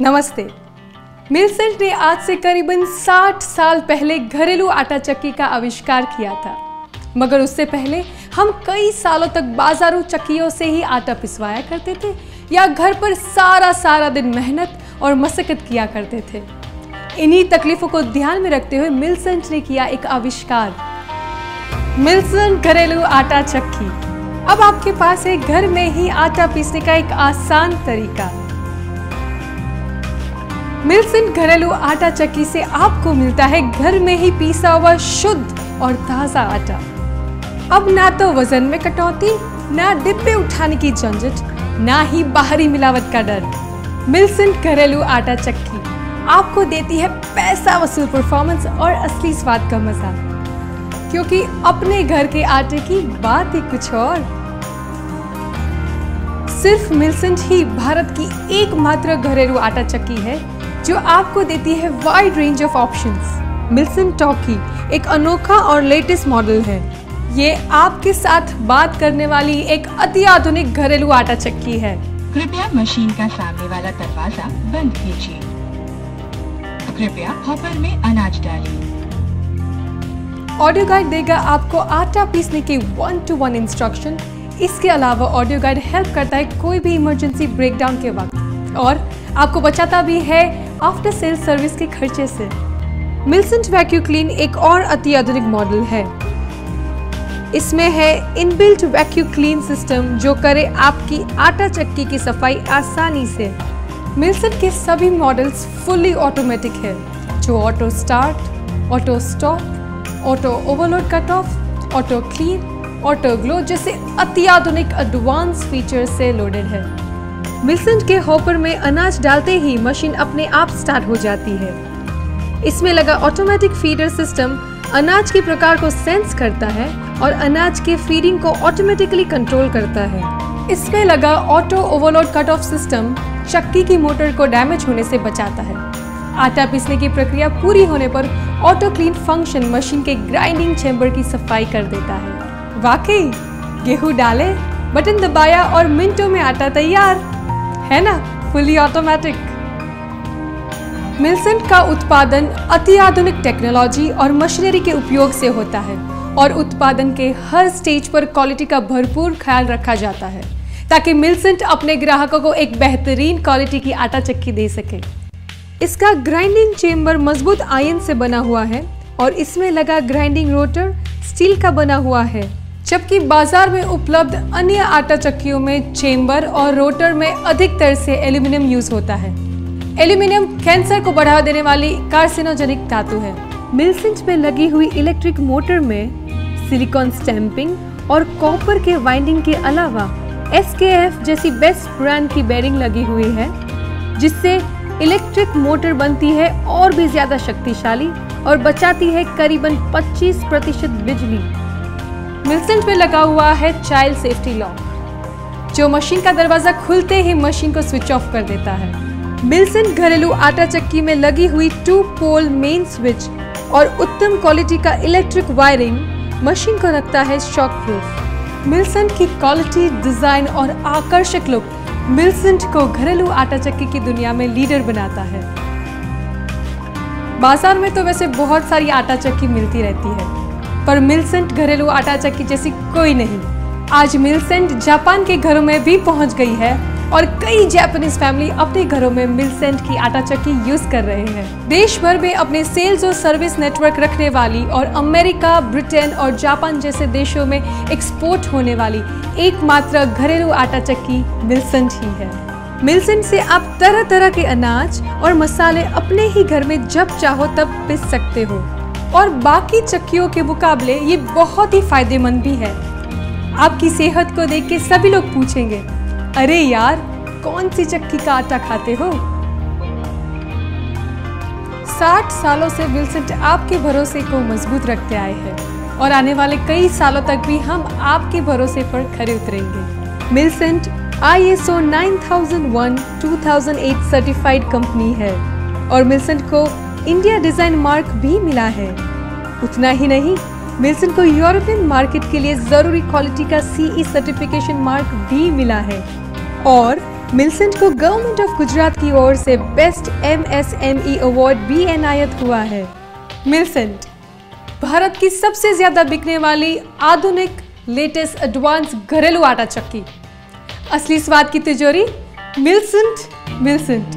नमस्ते। मिलसेंट ने आज से करीबन 60 साल पहले घरेलू आटा चक्की का आविष्कार किया था। मगर उससे पहले हम कई सालों तक बाजारू चक्कियों से ही आटा पिसवाया करते थे या घर पर सारा सारा दिन मेहनत और मशक्कत किया करते थे। इन्हीं तकलीफों को ध्यान में रखते हुए मिलसेंट ने किया एक आविष्कार। मिल्सन घरेलू आटा चक्की। अब आपके पास है घर में ही आटा पीसने का एक आसान तरीका। मिल्सन घरेलू आटा चक्की से आपको मिलता है घर में ही पीसा हुआ शुद्ध और ताज़ा आटा। अब ना तो वज़न में कटौती, ना डिब्बे उठाने की झंझट, ना ही बाहरी मिलावट का डर। मिल्सन घरेलू आटा चक्की आपको देती है पैसा वसूल परफॉर्मेंस और असली स्वाद का मज़ा। क्योंकि अपने घर के आटे की बात ही कुछ और। सिर्फ़ मिल्सेंट ही भारत की एकमात्र घरेलू आटा चक्की है। जो आपको देती है wide range of options Milcent talkie एक अनोखा और लेटेस्ट मॉडल है। ये आपके साथ बात करने वाली एक अति आधुनिक घरेलू आटा चक्की है। कृपया मशीन का सामने वाला दरवाज़ा बंद कीजिए। कृपया हॉपर में अनाज डालिए। ऑडियो गाइड देगा आपको आटा पीसने के वन टू वन इंस्ट्रक्शन इसके अलावा ऑडियो गाइड हेल्प करता है कोई भी इमरजेंसी ब्रेकडाउन के वक्त। और आपको बचाता भी है आफ्टर सेल सर्विस के खर्चे से। मिल्सेंट वैक्यू क्लीन एक और अति आधुनिक मॉडल है। इसमें है इनबिल्ट वैक्यू क्लीन सिस्टम जो करे आपकी आटा चक्की की सफ़ाई आसानी से। मिल्सन के सभी मॉडल्स फुली ऑटोमेटिक है, जो auto start auto stop auto overload cut off auto clean auto glow जैसे अति आधुनिक एडवांस फीचर से लोडेड है। मिल्सेंट के हॉपर में अनाज डालते ही मशीन अपने आप स्टार्ट हो जाती है। इसमें लगा ऑटोमेटिक फीडर सिस्टम अनाज के प्रकार को सेंस करता है और अनाज के फीडिंग को ऑटोमेटिकली कंट्रोल करता है। इसमें लगा auto overload cut off system चक्की की मोटर को डैमेज होने से बचाता है। आटा पीसने की प्रक्रिया पूरी होने पर ऑटो क्लीन फ़ंक्शन मशीन के ग्राइंडिंग चेंबर की सफ़ाई कर देता है। वाकई, गेहूँ डाले, बटन दबाया और मिनटों में आटा तैयार। है ना? फुली ऑटोमेटिक मिल्सेंट का उत्पादन अति आधुनिक टेक्नोलॉजी और मशीनरी के उपयोग से होता है और उत्पादन के हर स्टेज पर क्वालिटी का भरपूर ख्याल रखा जाता है, ताकि मिल्सेंट अपने ग्राहकों को एक बेहतरीन क्वालिटी की आटा चक्की दे सके। इसका ग्राइंडिंग चेम्बर मज़बूत आयन से बना हुआ है और इसमें लगा ग्राइंडिंग रोटर स्टील का बना हुआ है। जबकि बाज़ार में उपलब्ध अन्य आटा चक्कियों में चेम्बर और रोटर में अधिकतर से एल्यूमिनियम यूज़ होता है। एल्यूमिनियम कैंसर को बढ़ावा देने वाली कार्सिनोजेनिक धातु है। मिलसेंट में लगी हुई इलेक्ट्रिक मोटर में सिलिकॉन स्टैंपिंग और कॉपर के वाइंडिंग के अलावा एस जैसी बेस्ट ब्रांड की बेरिंग लगी हुई है, जिससे इलेक्ट्रिक मोटर बनती है और भी ज़्यादा शक्तिशाली और बचाती है करीबन 25 प्रतिशत बिजली। मिल्सेंट में लगा हुआ है चाइल्ड सेफ्टी लॉक, जो मशीन का दरवाज़ा खुलते ही मशीन को स्विच ऑफ़ कर देता है। मिल्सेंट घरेलू आटा चक्की में लगी हुई टू पोल मेन स्विच और उत्तम क्वालिटी का इलेक्ट्रिक वायरिंग मशीन को रखता है शॉक प्रूफ मिल्सेंट की क्वालिटी, डिज़ाइन और आकर्षक लुक मिल्सेंट को घरेलू आटा चक्की की दुनिया में लीडर बनाता है। बाज़ार में तो वैसे बहुत सारी आटा चक्की मिलती रहती है। पर मिल्सेंट घरेलू आटा चक्की जैसी कोई नहीं। आज मिलसेंट जापान के घरों में भी पहुँच गई है और कई जापानीज फैमिली अपने घरों में मिलसेंट की आटा चक्की यूज़ कर रहे हैं। देश भर में अपने सेल्स और सर्विस नेटवर्क रखने वाली और अमेरिका, ब्रिटेन और जापान जैसे देशों में एक्सपोर्ट होने वाली एकमात्र घरेलू आटा चक्की मिलसेंट ही है। मिलसेंट से आप तरह तरह के अनाज और मसाले अपने ही घर में जब चाहो तब पिस सकते हो। और बाकी चक्कियों के मुकाबले ये बहुत ही फ़ायदेमंद भी है। आपकी सेहत को देख के सभी लोग पूछेंगे, अरे यार कौन सी चक्की का आटा खाते हो? साठ सालों से विल्सेंट आपके भरोसे को मज़बूत रखते आए हैं और आने वाले कई सालों तक भी हम आपके भरोसे पर खरे उतरेंगे। Milcent thousand eight certified company है और मिलसेंट को इंडिया डिज़ाइन मार्क भी मिला है। उतना ही नहीं मिल्सन को यूरोपियन मार्केट के लिए ज़रूरी क्वालिटी का सीई सर्टिफिकेशन मार्क भी मिला है। और मिलसेंट को गवर्नमेंट ऑफ़ गुजरात की ओर से बेस्ट एमएसएमई अवार्ड भी एनायत हुआ है। मिलसेंट भारत की सबसे ज़्यादा बिकने वाली आधुनिक लेटेस्ट एडवांस घरेलू आटा चक्की। असली स्वाद की तिजोरी मिलसेंट मिलसेंट